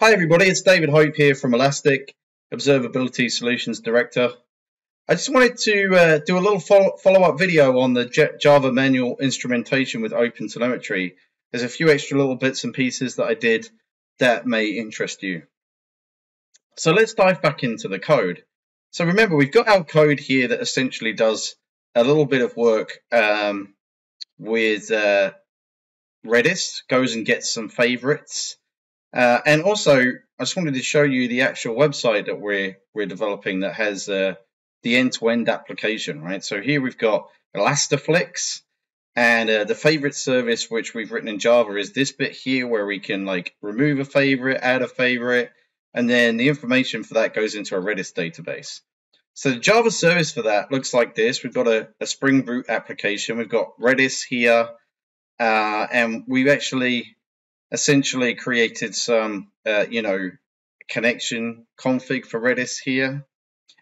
Hi everybody, it's David Hope here from Elastic, Observability Solutions Director. I just wanted to uh, do a little follow-up video on the Java manual instrumentation with OpenTelemetry. There's a few extra little bits and pieces that I did that may interest you. So let's dive back into the code. So remember, we've got our code here that essentially does a little bit of work um, with uh, Redis, goes and gets some favorites, uh, and also, I just wanted to show you the actual website that we're we're developing that has uh, the end-to-end application, right? So here we've got Elastiflix, and uh, the favorite service which we've written in Java is this bit here where we can like remove a favorite, add a favorite, and then the information for that goes into a Redis database. So the Java service for that looks like this. We've got a, a Spring Boot application. We've got Redis here, uh, and we've actually essentially created some, uh, you know, connection config for Redis here.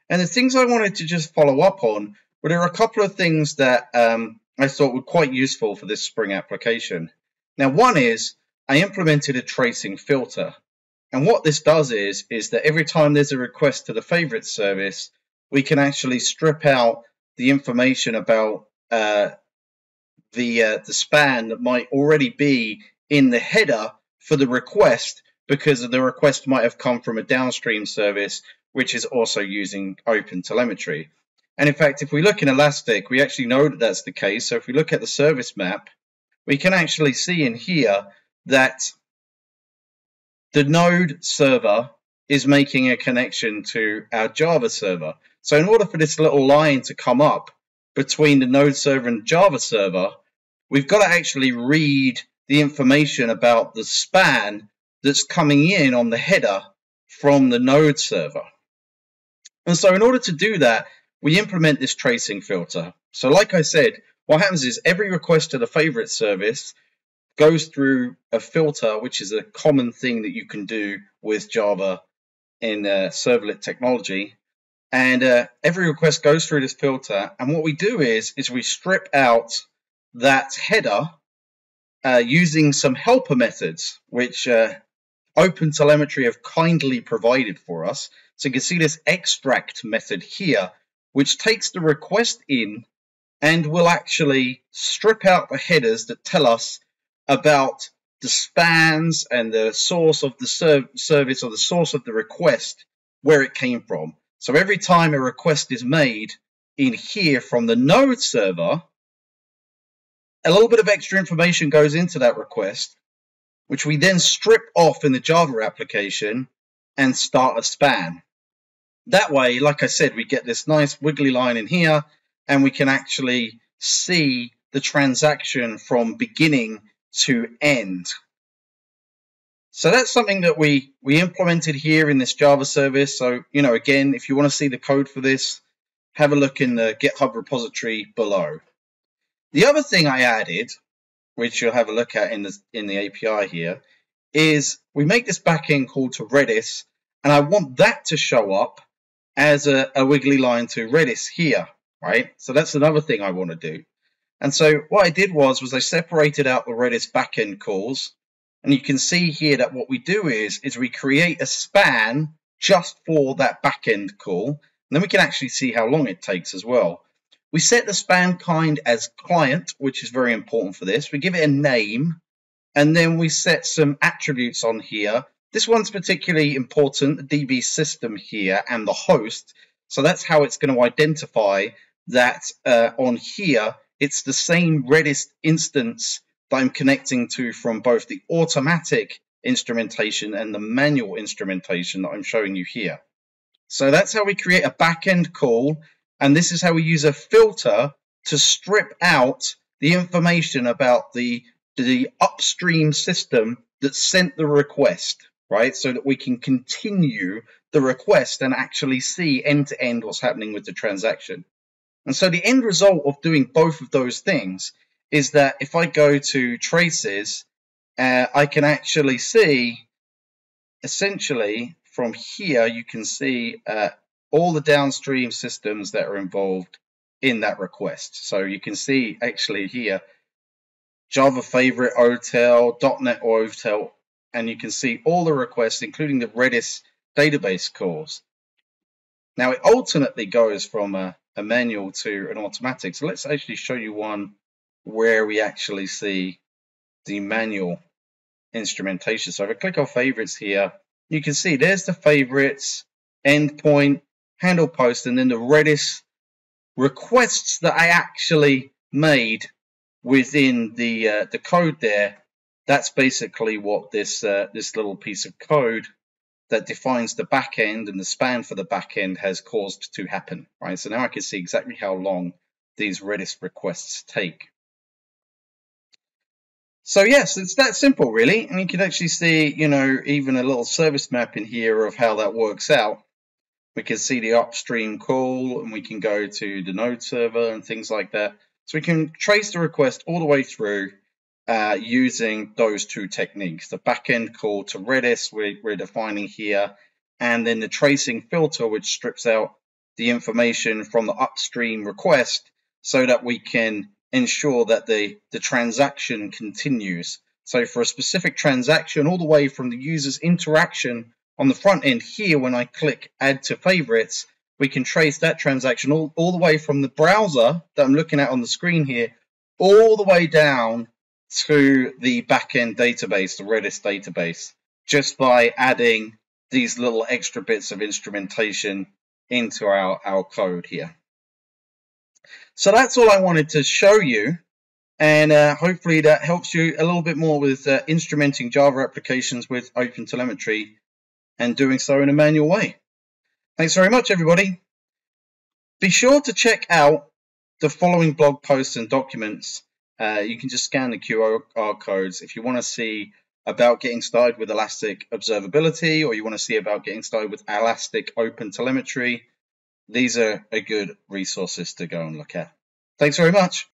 And the things I wanted to just follow up on were there are a couple of things that um, I thought were quite useful for this Spring application. Now, one is I implemented a tracing filter. And what this does is, is that every time there's a request to the favorite service, we can actually strip out the information about uh, the uh, the span that might already be in the header for the request because the request might have come from a downstream service which is also using open telemetry. And in fact, if we look in Elastic, we actually know that that's the case. So if we look at the service map, we can actually see in here that the node server is making a connection to our Java server. So in order for this little line to come up between the node server and Java server, we've got to actually read the information about the span that's coming in on the header from the node server. And so in order to do that, we implement this tracing filter. So like I said, what happens is every request to the favorite service goes through a filter, which is a common thing that you can do with Java in uh, servlet technology. And uh, every request goes through this filter. And what we do is, is we strip out that header uh, using some helper methods, which uh, OpenTelemetry have kindly provided for us. So you can see this extract method here, which takes the request in and will actually strip out the headers that tell us about the spans and the source of the serv service or the source of the request, where it came from. So every time a request is made in here from the node server, a little bit of extra information goes into that request, which we then strip off in the Java application and start a span. That way, like I said, we get this nice wiggly line in here and we can actually see the transaction from beginning to end. So that's something that we, we implemented here in this Java service. So, you know, again, if you want to see the code for this, have a look in the GitHub repository below. The other thing I added, which you'll have a look at in the, in the API here, is we make this backend call to Redis, and I want that to show up as a, a wiggly line to Redis here, right? So that's another thing I want to do. And so what I did was, was I separated out the Redis backend calls, and you can see here that what we do is, is we create a span just for that backend call, and then we can actually see how long it takes as well. We set the span kind as client, which is very important for this. We give it a name, and then we set some attributes on here. This one's particularly important, the DB system here and the host. So that's how it's going to identify that uh, on here, it's the same Redis instance that I'm connecting to from both the automatic instrumentation and the manual instrumentation that I'm showing you here. So that's how we create a backend call and this is how we use a filter to strip out the information about the, the upstream system that sent the request, right? So that we can continue the request and actually see end to end what's happening with the transaction. And so the end result of doing both of those things is that if I go to traces, uh, I can actually see essentially from here, you can see uh, all the downstream systems that are involved in that request. So you can see actually here, Java favorite OTel, .NET OTel, and you can see all the requests, including the Redis database calls. Now it alternately goes from a, a manual to an automatic. So let's actually show you one where we actually see the manual instrumentation. So if I click on favorites here, you can see there's the favorites, endpoint, handle post, and then the Redis requests that I actually made within the uh, the code there. That's basically what this uh, this little piece of code that defines the backend and the span for the backend has caused to happen, right? So now I can see exactly how long these Redis requests take. So yes, it's that simple really. And you can actually see, you know, even a little service map in here of how that works out. We can see the upstream call and we can go to the node server and things like that. So we can trace the request all the way through uh, using those two techniques. The backend call to Redis we're, we're defining here, and then the tracing filter, which strips out the information from the upstream request so that we can ensure that the, the transaction continues. So for a specific transaction, all the way from the user's interaction on the front end here, when I click add to favorites, we can trace that transaction all, all the way from the browser that I'm looking at on the screen here, all the way down to the backend database, the Redis database, just by adding these little extra bits of instrumentation into our, our code here. So that's all I wanted to show you. And uh, hopefully that helps you a little bit more with uh, instrumenting Java applications with OpenTelemetry and doing so in a manual way. Thanks very much, everybody. Be sure to check out the following blog posts and documents. Uh, you can just scan the QR codes if you want to see about getting started with Elastic Observability or you want to see about getting started with Elastic Open Telemetry. these are, a good resources to go and look at. Thanks very much.